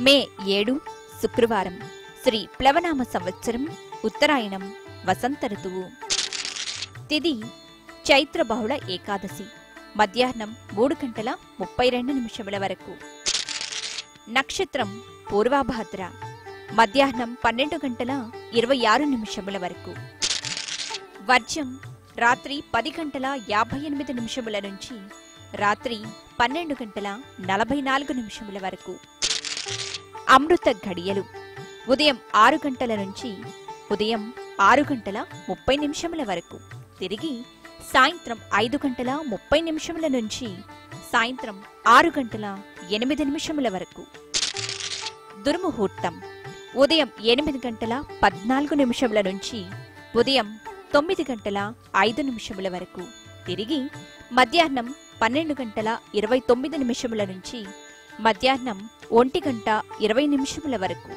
మే ఏడు శుక్రవారం శ్రీ ప్లవనామ సంవత్సరం ఉత్తరాయణం వసంత ఋతువు. తిది చైత్ర బహుళ ఏకాదశి మధ్యాహ్నం మూడు గంటల ముప్పై రెండు నిమిషముల వరకు. నక్షత్రం పూర్వాభాద్ర మధ్యాహ్నం పన్నెండు గంటల ఇరవై ఆరు నిమిషముల వరకు. వర్జం రాత్రి పది గంటల యాభై ఎనిమిది నిమిషముల నుంచి రాత్రి పన్నెండు గంటల నలభై నాలుగు నిమిషముల వరకు. అమృత ఘడియలు. ఉదయం ఆరు గంటల నుంచి ఉదయం ఆరు గంటల ముప్పై నిమిషముల వరకు. తిరిగి సాయంత్రం ఐదు గంటల ముప్పై నిమిషముల నుంచి సాయంత్రం ఆరు గంటల ఎనిమిది నిమిషముల వరకు. దుర్ముహూర్తం. ఉదయం ఎనిమిది గంటల పద్నాలుగు నిమిషముల నుంచి ఉదయం తొమ్మిది గంటల ఐదు నిమిషముల వరకు. తిరిగి మధ్యాహ్నం పన్నెండు గంటల ఇరవై తొమ్మిది నిమిషముల నుంచి మధ్యాహ్నం ఒంటి గంట ఇరవై నిమిషముల వరకు.